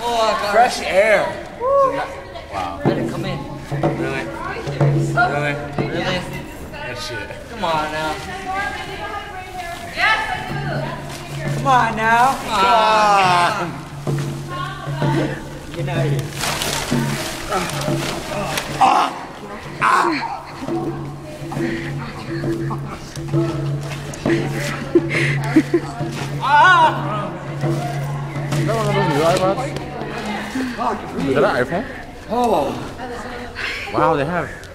Oh, God. Fresh air. Wow. Let it come in. Really? Really? Really? That shit. Come on now. Come on now. Come Get out of here. Is that one of those new iPods? Is that an iPhone? Oh. Wow, they have